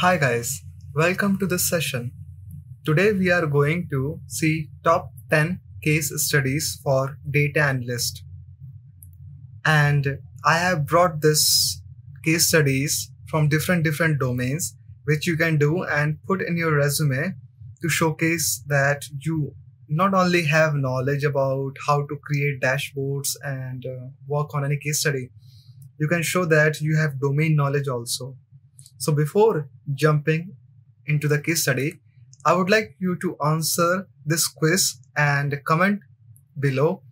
Hi guys, welcome to this session. Today we are going to see top 10 case studies for data analyst. And I have brought this case studies from different different domains which you can do and put in your resume to showcase that you not only have knowledge about how to create dashboards and uh, work on any case study you can show that you have domain knowledge also so before jumping into the case study i would like you to answer this quiz and comment below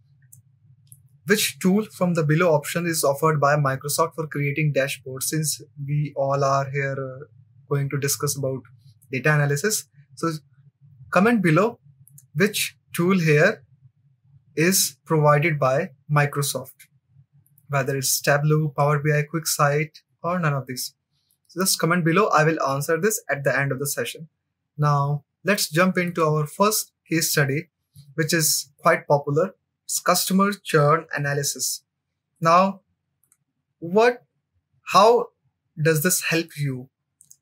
which tool from the below option is offered by microsoft for creating dashboards since we all are here uh, going to discuss about data analysis so comment below which tool here is provided by Microsoft, whether it's Tableau, Power BI, QuickSight, or none of these. Just comment below. I will answer this at the end of the session. Now let's jump into our first case study, which is quite popular. It's customer churn analysis. Now, what, how does this help you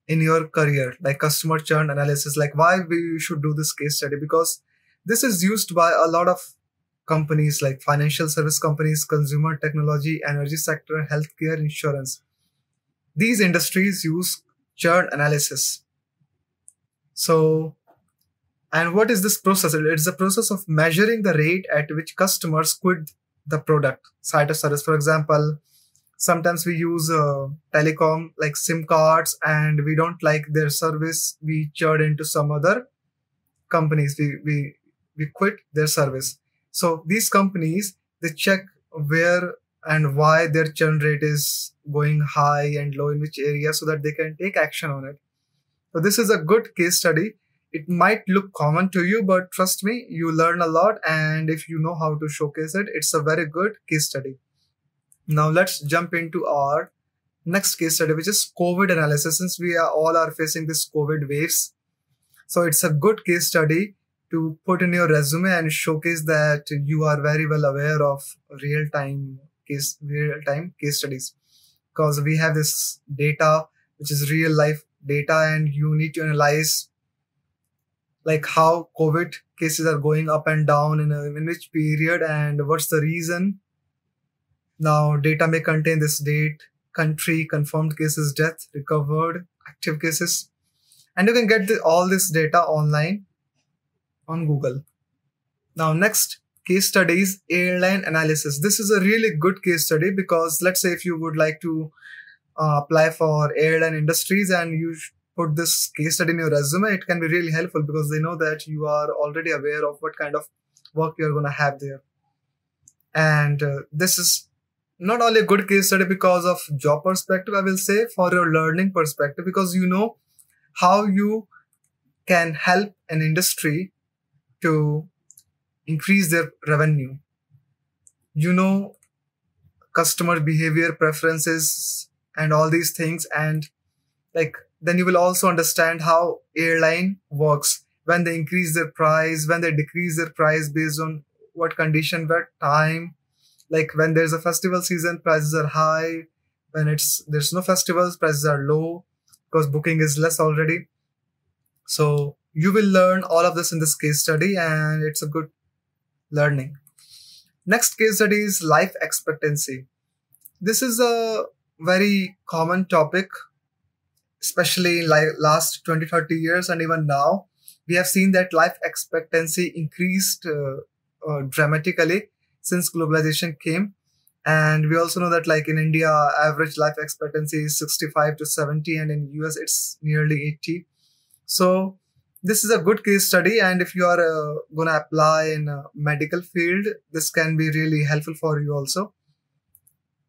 in your career, like customer churn analysis? Like why we should do this case study? Because this is used by a lot of companies like financial service companies, consumer technology, energy sector, healthcare, insurance. These industries use churn analysis. So, and what is this process? It's the process of measuring the rate at which customers quit the product, site of service. For example, sometimes we use uh, telecom like SIM cards and we don't like their service. We churn into some other companies. We, we we quit their service. So these companies, they check where and why their churn rate is going high and low in which area so that they can take action on it. So this is a good case study. It might look common to you, but trust me, you learn a lot. And if you know how to showcase it, it's a very good case study. Now let's jump into our next case study, which is COVID analysis. Since we are all are facing this COVID waves. So it's a good case study to put in your resume and showcase that you are very well aware of real time case real time case studies because we have this data which is real life data and you need to analyze like how covid cases are going up and down in, a, in which period and what's the reason now data may contain this date country confirmed cases death recovered active cases and you can get the, all this data online on Google. Now, next case studies airline analysis. This is a really good case study because let's say if you would like to uh, apply for airline industries and you put this case study in your resume, it can be really helpful because they know that you are already aware of what kind of work you're going to have there. And uh, this is not only a good case study because of job perspective, I will say for your learning perspective, because you know how you can help an industry to increase their revenue. You know, customer behavior preferences and all these things. And like, then you will also understand how airline works when they increase their price, when they decrease their price based on what condition, what time. Like when there's a festival season, prices are high. When it's, there's no festivals, prices are low because booking is less already. So you will learn all of this in this case study and it's a good learning. Next case study is life expectancy. This is a very common topic, especially in like last 20, 30 years and even now. We have seen that life expectancy increased uh, uh, dramatically since globalization came. And we also know that like in India, average life expectancy is 65 to 70 and in US it's nearly 80. So this is a good case study and if you are uh, going to apply in a medical field this can be really helpful for you also.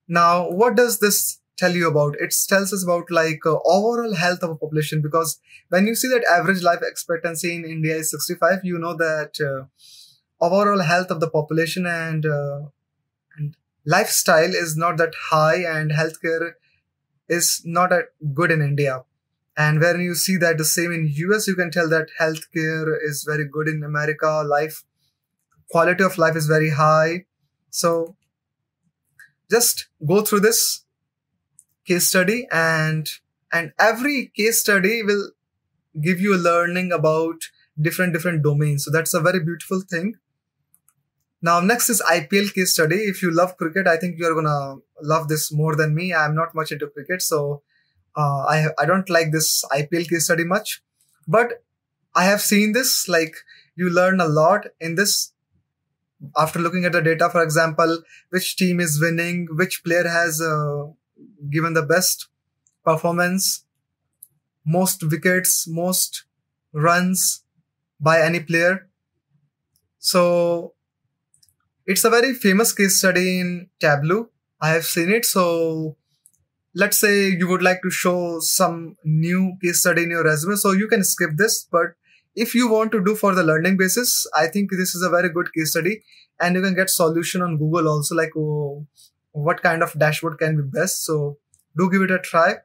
Now what does this tell you about? It tells us about like uh, overall health of a population because when you see that average life expectancy in india is 65 you know that uh, overall health of the population and uh, and lifestyle is not that high and healthcare is not good in india and when you see that the same in US, you can tell that healthcare is very good in America. Life quality of life is very high. So just go through this case study and and every case study will give you a learning about different different domains so that's a very beautiful thing now next is ipl case study if you love cricket i think you're gonna love this more than me i'm not much into cricket so uh, i i don't like this ipl case study much but i have seen this like you learn a lot in this. After looking at the data for example which team is winning which player has uh, given the best performance most wickets most runs by any player. So it's a very famous case study in tableau. I have seen it so let's say you would like to show some new case study in your resume so you can skip this. But if you want to do for the learning basis i think this is a very good case study. And you can get solution on google also like oh, what kind of dashboard can be best. So do give it a try.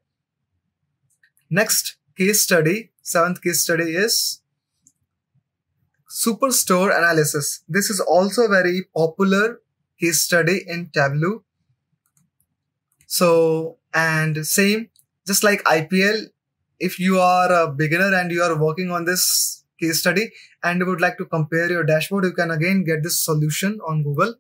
Next case study seventh case study is superstore analysis. This is also a very popular case study in tableau. So and same just like ipl if you are a beginner and you are working on this case study and you would like to compare your dashboard, you can again get this solution on Google.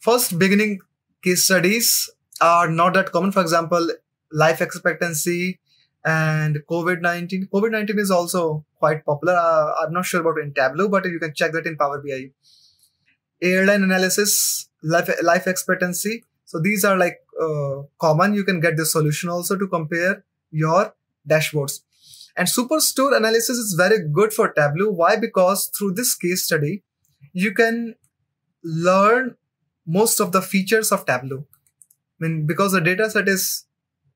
First, beginning case studies are not that common. For example, life expectancy and COVID-19. COVID-19 is also quite popular. Uh, I'm not sure about in Tableau, but you can check that in Power BI. Airline analysis, life, life expectancy. So these are like uh, common. You can get the solution also to compare your dashboards. And superstore analysis is very good for Tableau. Why? Because through this case study, you can learn most of the features of Tableau. I mean, because the data set is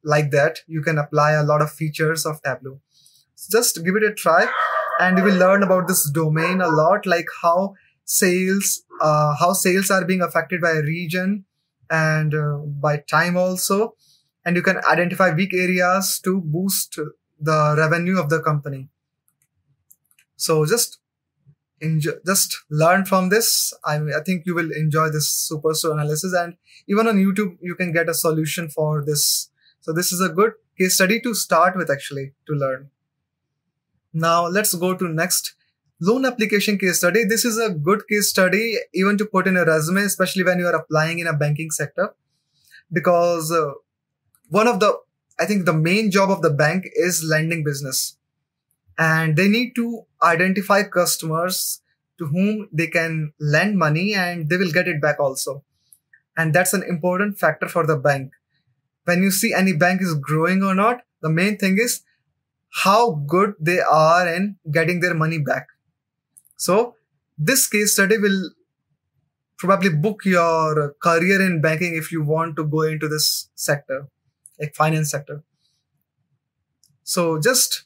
like that, you can apply a lot of features of Tableau. So just give it a try and you will learn about this domain a lot, like how sales, uh, how sales are being affected by a region and uh, by time also. And you can identify weak areas to boost the revenue of the company. So just enjoy, just learn from this. I, I think you will enjoy this superstore analysis and even on YouTube, you can get a solution for this. So this is a good case study to start with actually to learn. Now let's go to next loan application case study. This is a good case study even to put in a resume, especially when you are applying in a banking sector because uh, one of the I think the main job of the bank is lending business. And they need to identify customers to whom they can lend money and they will get it back also. And that's an important factor for the bank. When you see any bank is growing or not, the main thing is how good they are in getting their money back. So this case study will probably book your career in banking if you want to go into this sector like finance sector. So just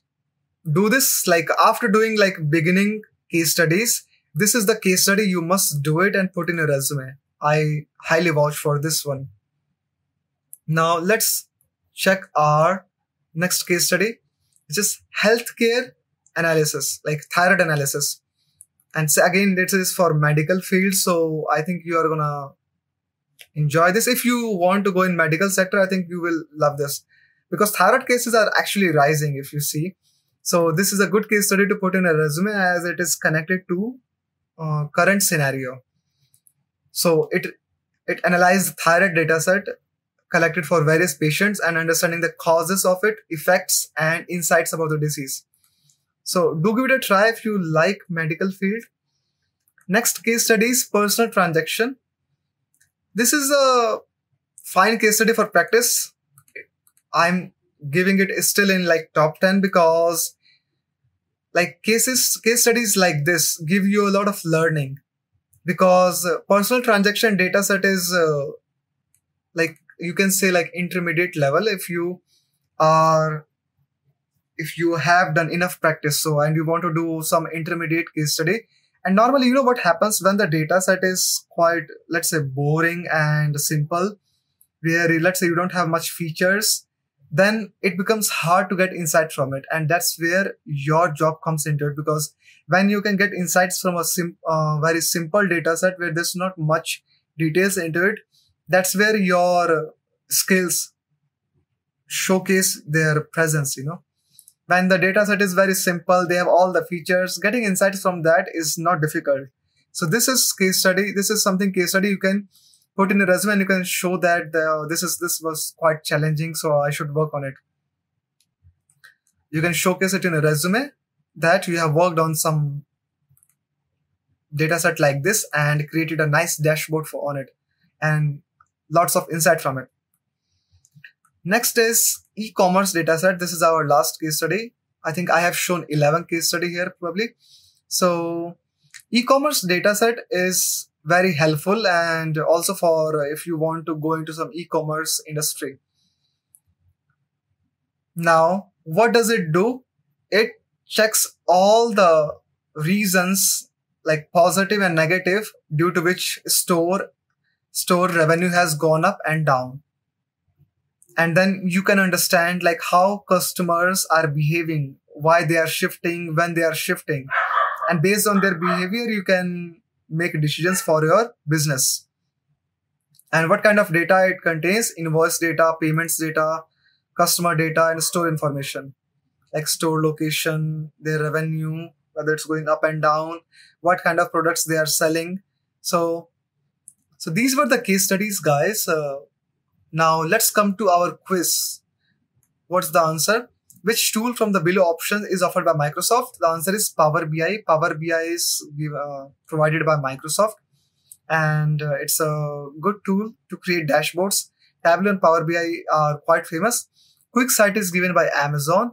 do this like after doing like beginning case studies this is the case study you must do it and put in your resume. I highly vouch for this one. Now let's check our next case study which is healthcare analysis like thyroid analysis and so again this is for medical field so i think you are gonna enjoy this. If you want to go in medical sector, I think you will love this because thyroid cases are actually rising if you see. So this is a good case study to put in a resume as it is connected to uh, current scenario. So it it analyzed thyroid data set collected for various patients and understanding the causes of it, effects, and insights about the disease. So do give it a try if you like medical field. Next case study is personal transaction. This is a fine case study for practice. I'm giving it still in like top 10 because like cases, case studies like this give you a lot of learning because personal transaction data set is uh, like you can say like intermediate level if you are if you have done enough practice so and you want to do some intermediate case study and normally, you know what happens when the data set is quite, let's say, boring and simple, where let's say you don't have much features, then it becomes hard to get insight from it. And that's where your job comes into it because when you can get insights from a sim- uh, very simple data set where there's not much details into it, that's where your skills showcase their presence, you know. When the data set is very simple, they have all the features, getting insights from that is not difficult. So this is case study. This is something case study you can put in a resume and you can show that uh, this is this was quite challenging so i should work on it you can showcase it in a resume that you have worked on some data set like this and created a nice dashboard for on it and lots of insight from it next is e-commerce data set this is our last case study i think i have shown 11 case study here probably so e-commerce data set is very helpful and also for if you want to go into some e-commerce industry. Now, what does it do? It checks all the reasons like positive and negative due to which store store revenue has gone up and down. And then you can understand like how customers are behaving, why they are shifting, when they are shifting. And based on their behavior, you can make decisions for your business. And what kind of data it contains? Invoice data, payments data, customer data, and store information like store location, their revenue, whether it's going up and down, what kind of products they are selling. So, so these were the case studies, guys. Uh, now let's come to our quiz. What's the answer? Which tool from the below options is offered by Microsoft? The answer is Power BI. Power BI is uh, provided by Microsoft and uh, it's a good tool to create dashboards. Tableau and Power BI are quite famous. QuickSight is given by Amazon.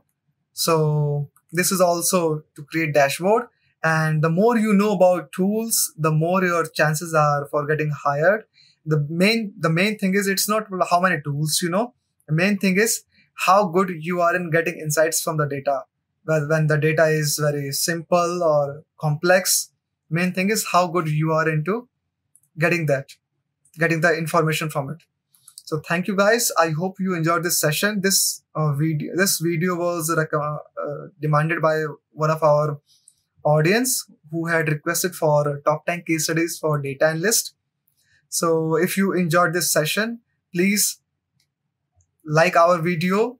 So this is also to create dashboard. And the more you know about tools, the more your chances are for getting hired. The main, the main thing is it's not how many tools you know. The main thing is how good you are in getting insights from the data. When the data is very simple or complex, main thing is how good you are into getting that, getting the information from it. So thank you guys. I hope you enjoyed this session. This uh, video, this video was uh, demanded by one of our audience who had requested for top 10 case studies for data analyst. So if you enjoyed this session, please like our video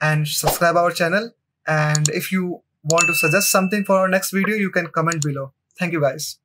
and subscribe our channel. And if you want to suggest something for our next video, you can comment below. Thank you guys.